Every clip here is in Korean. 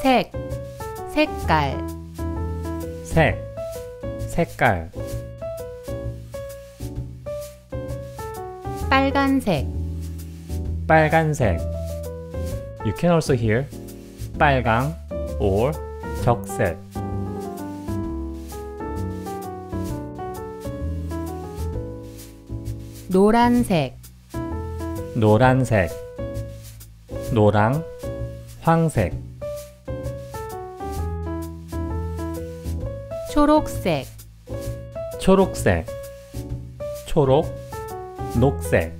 색, 색깔, 색, 색깔, 빨간색, 빨간색. You can also hear 빨강 or 적색. 노란색, 노란색, 노랑, 황색, 초록색, 초록색, 초록, 녹색,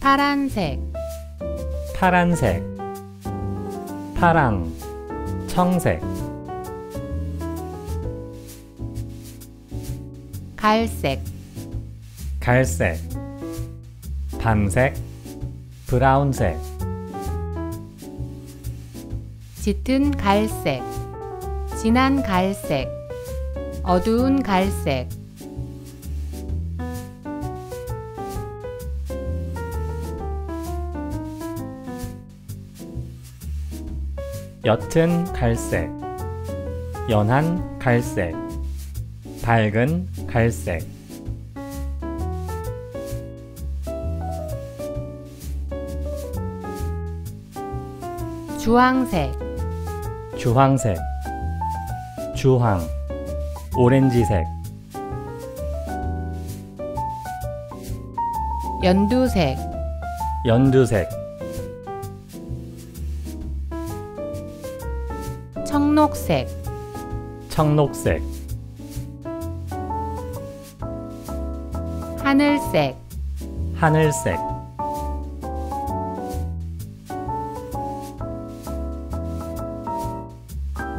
파란색, 파란색, 파랑, 청색, 갈색, 갈색, 밤색, 브라운색, 짙은 갈색, 진한 갈색, 어두운 갈색, 옅은 갈색, 연한 갈색, 밝은 갈색, 주황색, 주황색, 주황, 오렌지색, 연두색, 연두색, 청록색, 청록색, 하늘색, 하늘색,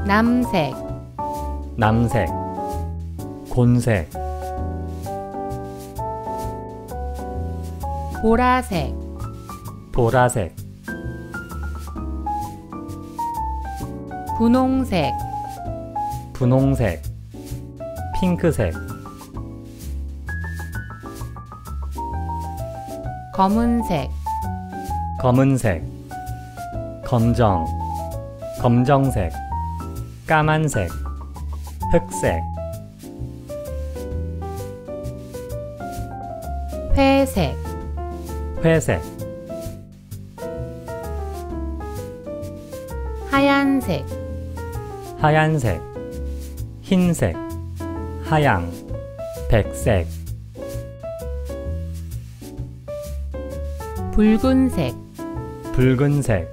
남색, 남색, 곤색, 보라색, 보라색, 분홍색, 분홍색, 핑크색, 검은색, 검은색, 검정, 검정색, 까만색, 흑색, 회색, 회색, 하얀색, 하얀색, 흰색, 하양, 백색, 붉은색, 붉은색,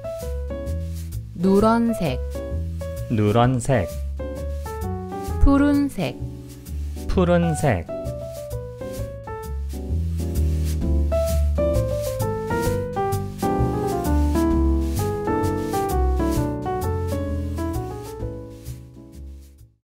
누런색, 누런색, 푸른색, 푸른색,